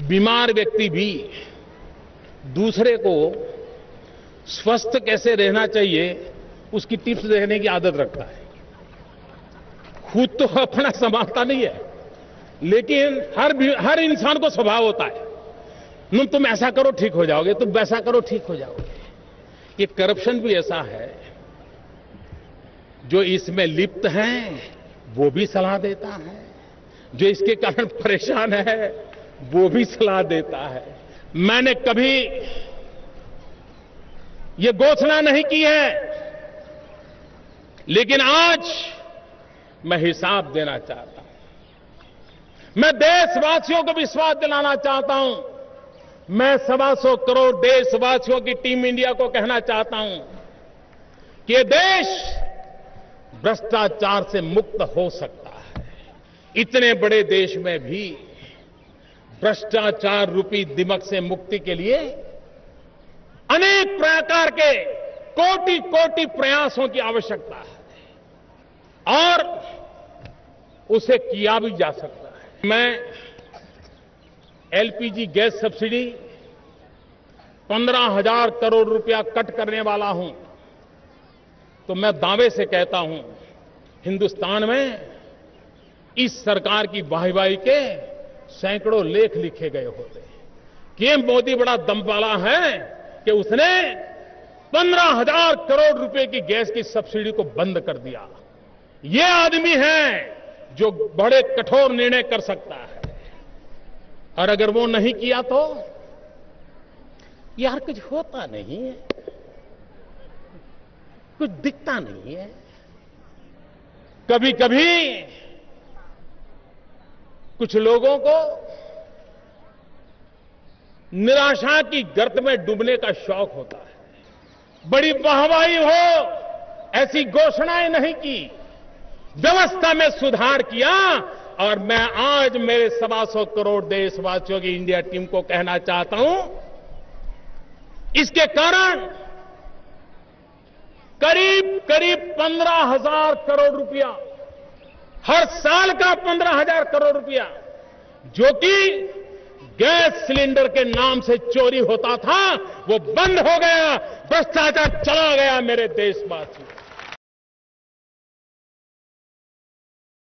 बीमार व्यक्ति भी दूसरे को स्वस्थ कैसे रहना चाहिए, उसकी टिप्स देने की आदत रखता है। खुद तो अपना संभालता नहीं है, लेकिन हर हर इंसान को स्वभाव होता है। तुम तुम ऐसा करो, ठीक हो जाओगे, तुम वैसा करो, ठीक हो जाओगे। ये करप्शन भी ऐसा है, जो इसमें लिप्त हैं, वो भी सलाह देता है, जो इसके कारण परेशान है वो भी सलाह देता है। मैंने कभी ये घोषणा नहीं की है, लेकिन आज मैं हिसाब देना चाहता हूँ। मैं देशवासियों को विश्वास दिलाना चाहता हूँ। मैं सवा सौ करोड़ देशवासियों की टीम इंडिया को कहना चाहता हूँ कि ये देश भ्रष्टाचार से मुक्त हो सकता है। इतने बड़े देश में भी भ्रष्टाचार रूपी दिमक से मुक्ति के लिए अनेक प्रकार के कोटि कोटि प्रयासों की आवश्यकता है। और उसे किया भी जा सकता है। मैं एलपीजी गैस सब्सिडी पंद्रह हज़ार करोड़ रुपया कट करने वाला हूँ। तो मैं दावे से कहता हूँ, हिंदुस्तान में इस सरकार की वाहवाही के सैकड़ों लेख लिखे गए होते कि मोदी बड़ा दम वाला है कि उसने पंद्रह हज़ार करोड़ रुपए की गैस की सब्सिडी को बंद कर दिया। ये आदमी है जो बड़े कठोर निर्णय कर सकता है। और अगर वो नहीं किया तो? यार, कुछ होता नहीं है। कुछ दिखता नहीं है। कभी कभी कुछ लोगों को निराशा की गर्त में डूबने का शौक होता है। बड़ी वाहवाही हो, ऐसी घोषणाएँ नहीं की। व्यवस्था में सुधार किया और मैं आज मेरे सवा सौ करोड़ देशवासियों की इंडिया टीम को कहना चाहता हूँ, इसके कारण करीब करीब पंद्रह हज़ार करोड़ रुपया हर साल का पंद्रह हज़ार करोड़ रुपया, जो कि गैस सिलेंडर के नाम से चोरी होता था, वो बंद हो गया, भ्रष्टाचार चला गया मेरे देशवासियों।